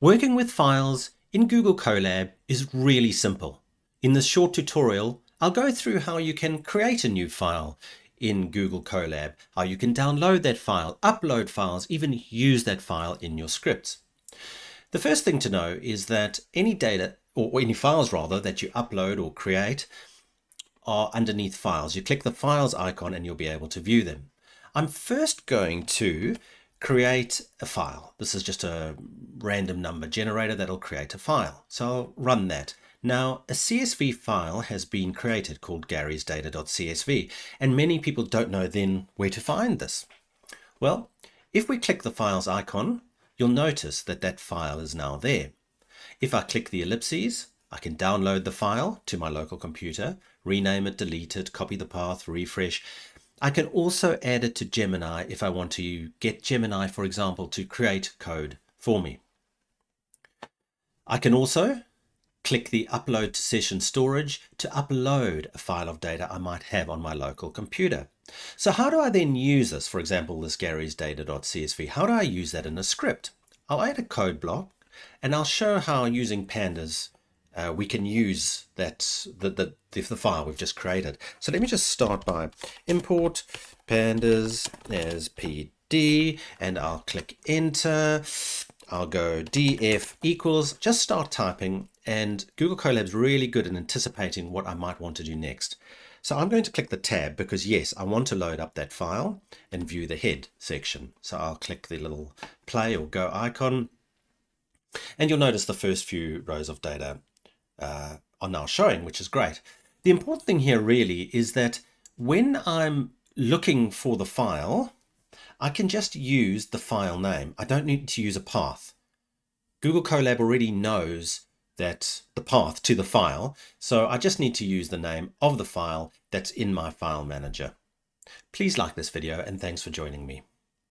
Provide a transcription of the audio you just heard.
Working with files in Google Colab is really simple. In this short tutorial, I'll go through how you can create a new file in Google Colab, how you can download that file, upload files, even use that file in your scripts. The first thing to know is that any data, or any files rather, that you upload or create are underneath files. You click the files icon and you'll be able to view them. I'm first going to create a file. This is just a random number generator that'll create a file. So I'll run that. Now, a CSV file has been created called garysdata.csv, and many people don't know then where to find this. Well, if we click the files icon, you'll notice that that file is now there. If I click the ellipses, I can download the file to my local computer, rename it, delete it, copy the path, refresh, I can also add it to Gemini if I want to get Gemini, for example, to create code for me. I can also click the upload to session storage to upload a file of data I might have on my local computer. So how do I then use this? For example, this Gary's data.csv. How do I use that in a script? I'll add a code block and I'll show how using pandas uh, we can use that the, the, the, the file we've just created. So let me just start by import pandas as pd and I'll click enter. I'll go df equals, just start typing and Google Colab's really good at anticipating what I might want to do next. So I'm going to click the tab because yes, I want to load up that file and view the head section. So I'll click the little play or go icon and you'll notice the first few rows of data uh, are now showing, which is great. The important thing here really is that when I'm looking for the file, I can just use the file name. I don't need to use a path. Google Colab already knows that the path to the file, so I just need to use the name of the file that's in my file manager. Please like this video and thanks for joining me.